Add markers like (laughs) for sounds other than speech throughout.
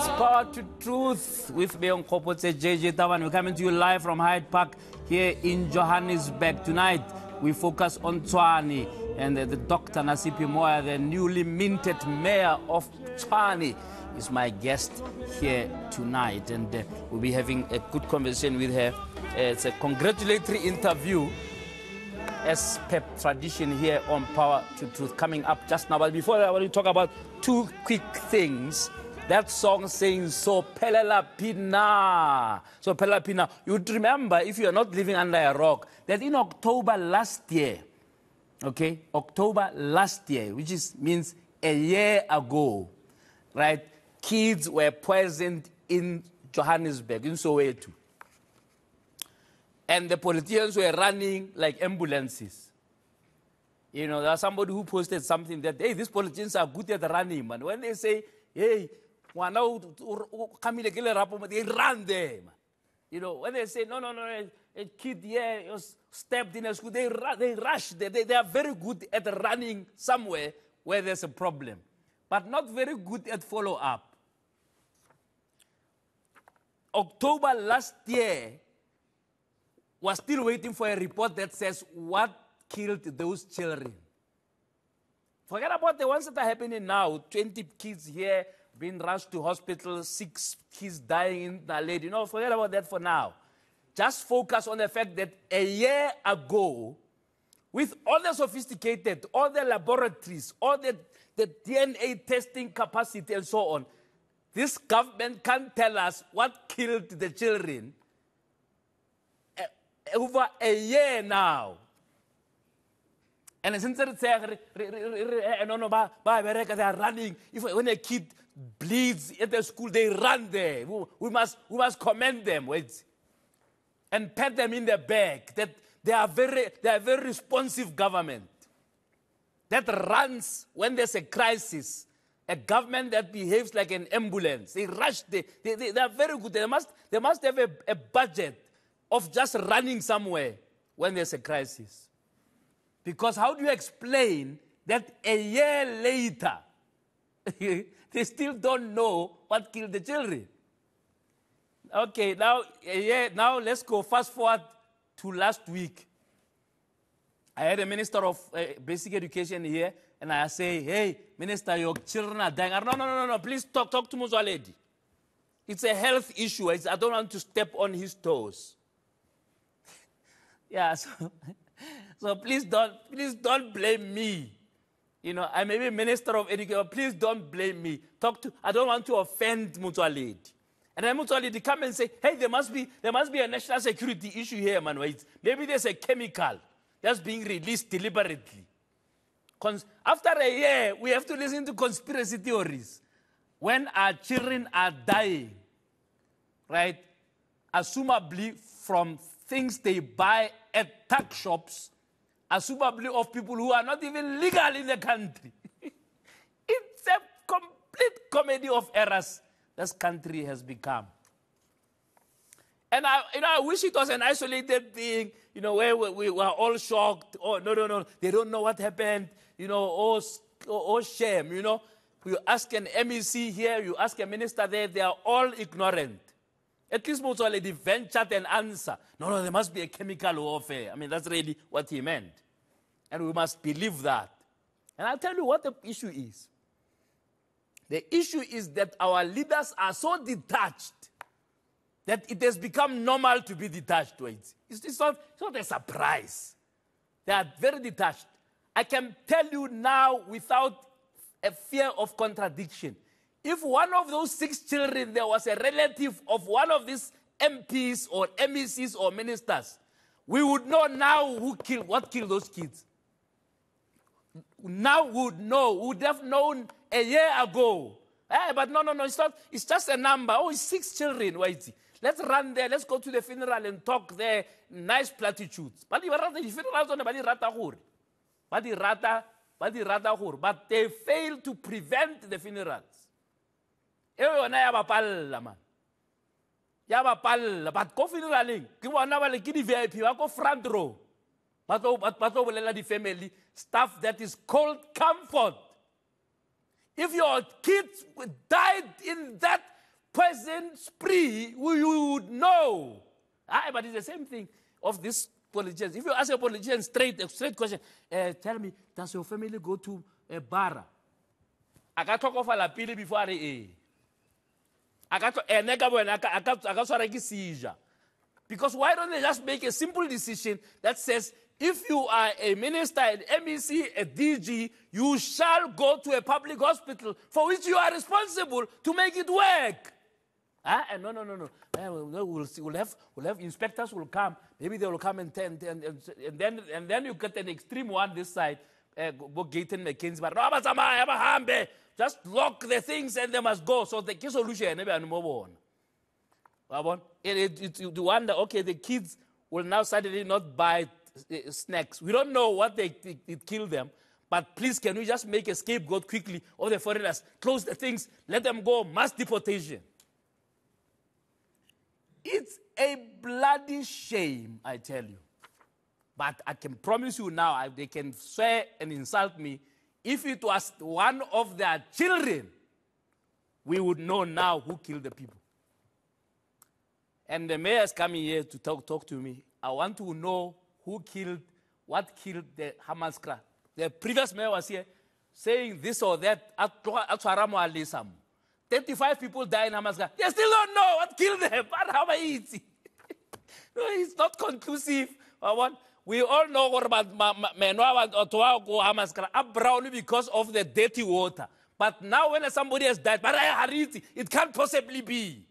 It's Power to Truth with me Onkgopotse JJ Tabane. We're coming to you live from Hyde Park here in Johannesburg. Tonight, we focus on Tshwane and uh, the Dr. Nasiphi Moya, the newly minted mayor of Tshwane, is my guest here tonight. And uh, we'll be having a good conversation with her. Uh, it's a congratulatory interview as per tradition here on Power to Truth coming up just now. But before that, I want to talk about two quick things. That song saying So Pelela Pina. So Pelela Pina. You would remember, if you are not living under a rock, that in October last year, okay, October last year, which is means a year ago, right, kids were poisoned in Johannesburg, in Soweto and the politicians were running like ambulances. You know, there's somebody who posted something that, hey, these politicians are good at running, man. When they say, hey, they run there. Man. You know, when they say, no, no, no, a, kid here was stabbed in a school, they, they rush there. They, they are very good at running somewhere where there's a problem, but not very good at follow up. October last year, was still waiting for a report that says what killed those children. Forget about the ones that are happening now 20 kids here being rushed to hospital, six kids dying in Naledi. You know, forget about that for now. Just focus on the fact that a year ago, with all the sophisticated, all the laboratories, all the, the DNA testing capacity, and so on, this government can't tell us what killed the children eh, over a year now. And since eh, no, no, they are running. If when a kid bleeds at the school, they run there. We must, we must commend them. Wait. And pat them in the back that they are very, they are very responsive government that runs when there's a crisis. A government that behaves like an ambulance. They rush. They, they, they, they are very good. They must, they must have a, a budget of just running somewhere when there's a crisis. Because how do you explain that a year later, (laughs) they still don't know what killed the children? Okay, now, yeah, now let's go fast forward to last week. I had a minister of uh, basic education here, and I say, hey, minister, your children are dying. No, no, no, no, no, please talk, talk to Motsoaledi. It's a health issue. It's, I don't want to step on his toes. (laughs) Yeah, so, (laughs) so please don't, please don't blame me. You know, I may be minister of education, please don't blame me. Talk to, I don't want to offend Motsoaledi. And then Motsoaledi come and say, hey, there must be, there must be a national security issue here, man. Maybe there's a chemical that's being released deliberately. Cons- After a year, we have to listen to conspiracy theories. When our children are dying, right, assumably from things they buy at tuck shops, assumably of people who are not even legal in the country. (laughs) it's a complete comedy of errors this country has become. And I, you know, I wish it was an isolated thing, you know, where we, we were all shocked. Oh, no, no, no, they don't know what happened. You know, oh, oh, oh shame, you know. You ask an MEC here, you ask a minister there, they are all ignorant. At least Motsoaledi ventured an answer. No, no, there must be a chemical warfare. I mean, that's really what he meant. And we must believe that. And I'll tell you what the issue is. The issue is that our leaders are so detached that it has become normal to be detached. It's, it's, not, it's not a surprise. They are very detached. I can tell you now without a fear of contradiction if one of those six children, there was a relative of one of these MPs or MECs or ministers, we would know now who killed, what killed those kids. Now we would know, we would have known a year ago. Eh, but no, no, no, it's not, it's just a number. Oh, it's six children, wait. Let's run there, let's go to the funeral and talk there, nice platitudes. But the funeral on the But they failed to prevent the funerals yona ya bapalla man ya bapalla but ko funeraleng ke bona ba le ke di-vip ba ko front row ba tlo bolela di-family stuff that is called comfort if your kids died in that poison spree, you would know. Ah, but it's the same thing of this politicians. If you ask a politician straight, a straight question, uh, tell me, does your family go to a bar? a ka tlhokofala pele before a re a ka because why don't they just make a simple decision that says if you are a minister, an MEC, a DG, you shall go to a public hospital for which you are responsible to make it work. Ah, uh, no, no, no, no. Uh, we'll, we'll, see. we'll, have, we'll have inspectors will come. Maybe they will come and, and, and, and, then, and then you get an extreme one this side. Uh, Gayton McKenzie, but no, just lock the things and they must go. So the solution, maybe I'm more one. It, it, it, you wonder, okay, the kids will now suddenly not buy uh, snacks. We don't know what they, it, it killed them. But please, can we just make a scapegoat quickly of the foreigners? Close the things, let them go, mass deportation. It's a bloody shame, I tell you. But I can promise you now, I, they can swear and insult me. If it was one of their children, we would know now who killed the people. And the mayor is coming here to talk, talk to me. I want to know who killed, what killed the Hammanskraal. The previous mayor was here saying this or that. 35 people died in Hammanskraal. They still don't know what killed them. (laughs) But how easy? (laughs) no, it's not conclusive. We all know what about Menwa or Hammanskraal because of the dirty water. But now when somebody has died, but it can't possibly be.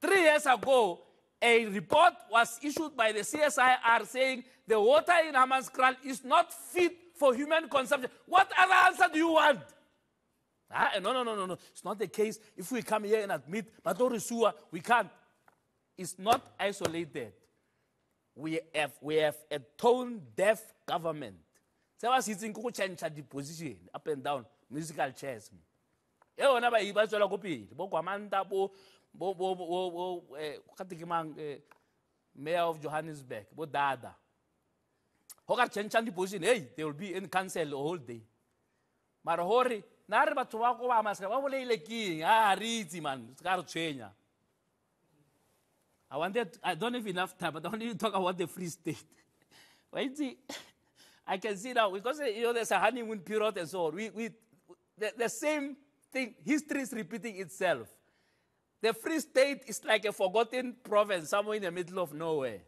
Three years ago, a report was issued by the CSIR saying the water in Hammanskraal is not fit for human consumption. What other answer do you want? Ah, no, no, no, no, no. It's not the case. If we come here and admit, but we can't. It's not isolated. We have, we have a tone deaf government. Se ba se itseng ke go change the position up and down musical chairs. e ona ba ba tswela ko pele bo kwamanta bo eh kgate ke mang eh mayor of Johannesburg bo dada ho ka change the position hey they will be in council the whole day mara hore na re batho ba go ba maska ba boleile keng a re itse man se ka re tshwenya I wanted, I don't have enough time, but I to talk about the Free State. (laughs) Wait, see, (laughs) I can see now, because you know, there's a honeymoon period and so on. We, we, the, the same thing, history is repeating itself. The Free State is like a forgotten province somewhere in the middle of nowhere.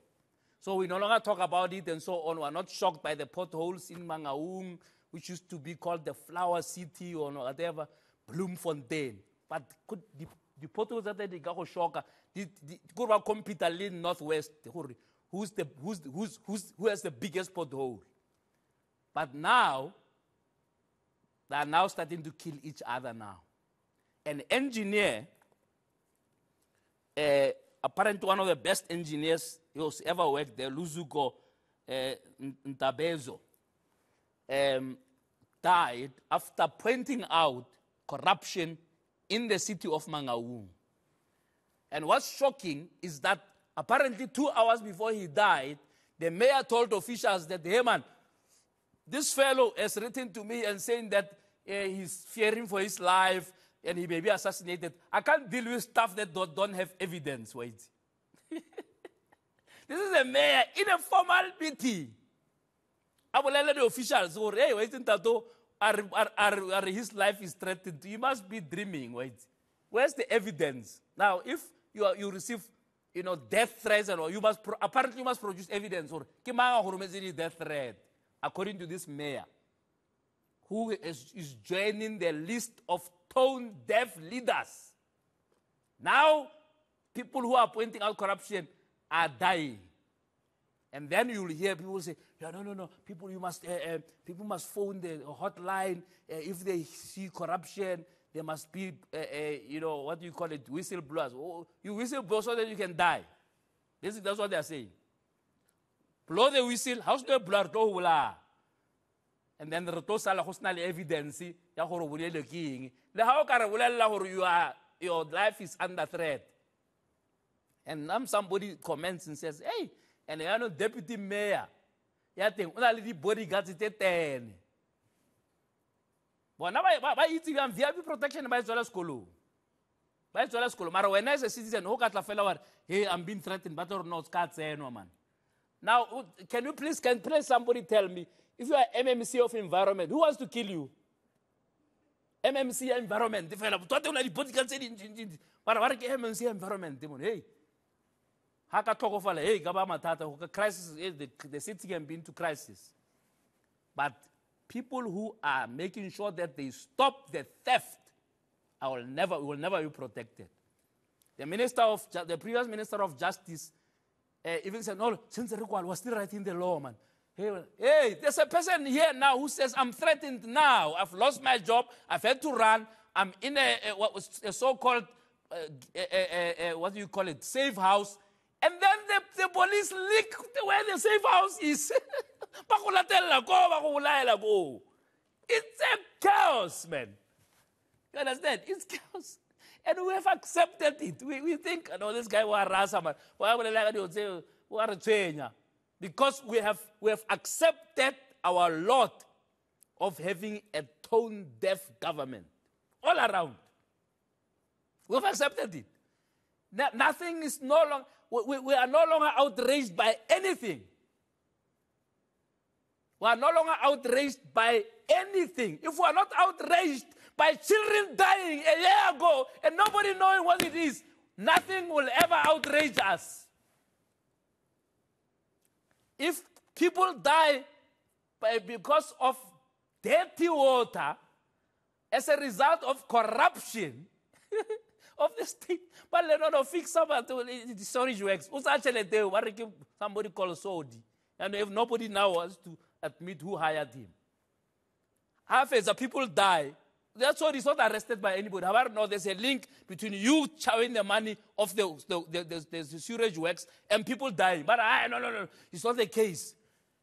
So we no longer talk about it and so on. We're not shocked by the potholes in Mangaung, which used to be called the Flower City or whatever, Bloemfontein. But could the, the potholes that they got shock, the, the, go about compete in Northwest, who's the, who's, who's, who's, who has the biggest pothole? But now, they are now starting to kill each other now. An engineer uh, apparently one of the best engineers who's ever worked there, Luzuko uh, Ntabezo, um, died after pointing out corruption in the city of Mangaung. And what's shocking is that apparently two hours before he died, the mayor told officials that, hey man, this fellow has written to me and saying that uh, he's fearing for his life and he may be assassinated. I can't deal with stuff that don't, don't have evidence. Wait. (laughs) this is a mayor in a formal meeting. I will let the officials go, hey, wait until are, are, are, are his life is threatened. You must be dreaming. Wait. Where's the evidence? Now, if you, are, you receive you know, death threats and all, you must pro- apparently you must produce evidence. Or death threat, according to this mayor, who is, is joining the list of tone deaf leaders. Now, people who are pointing out corruption are dying. And then you'll hear people say, yeah, no, no, no, people, you must, uh, uh, people must phone the hotline. Uh, if they see corruption, there must be, you know, what do you call it, whistleblowers. Oh, you whistleblow so that you can die. This is, that's what they are saying. Blow the whistle, how's the go? And then re tlo sala go sena le evidence ya gore bolele ke eng le o your life is under threat and now somebody comments and says hey and ya know deputy mayor ya teng o na le di-bodyguards tse ten. Bona ba itse bjang vip protection ba e tswela sekolong. Ba e tswela sekolo mara wena as a citizen go ka tla fela ware hey i'm being threatened but or no ka tsenwa man. Now can you please can please somebody tell me if you are mmc of environment who wants to kill you? Mmc ya environment fela tota o na dipolitical tse dintšintšintši mara ba re ke mmc ya environment mon hey ga ka tlhokofala hey ka ba mathata crisis the, the city can be into crisis but people who are making sure that they stop the theft I will never, will never be protected. The minister of, the previous minister of justice uh, even said, no, since Rikwal was still writing the law, man. Hey, hey, there's a person here now who says, I'm threatened now. I've lost my job. I've had to run. I'm in a, a what was a so-called, uh, what do you call it, safe house. And then the, the police leak where the safe house is. (laughs) it's a chaos, man. You understand? It's chaos. And we have accepted it. We, we think, no, this guy was man. Because we have, we have accepted our lot of having a tone deaf government all around. We've accepted it. No, nothing is no longer, we, we are no longer outraged by anything. We are no longer outraged by anything. If we are not outraged by children dying a year ago and nobody knowing what it is, nothing will ever outrage us. If people die by, because of dirty water as a result of corruption (laughs) of the state, but let not fix about the storage works. Somebody called Saudi. And if nobody now wants to admit who hired him. Half as the people die, that's why he's not arrested by anybody. However, no, there's a link between you chowing the money of the, the, the, the, the sewage works and people dying. But ah, I, no, no, no, it's not the case.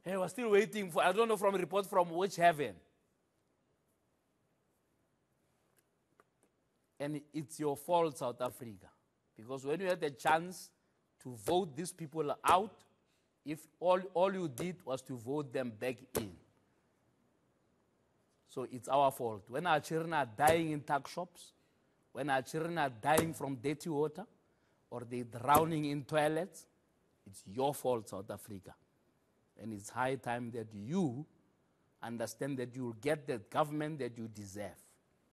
Hey, we're still waiting for, I don't know from report from which heaven. And it's your fault, South Africa. Because when you had the chance to vote these people out, if all, all you did was to vote them back in. So it's our fault. When our children are dying in tuck shops, when our children are dying from dirty water, or they're drowning in toilets, it's your fault, South Africa. And it's high time that you understand that you'll get the government that you deserve.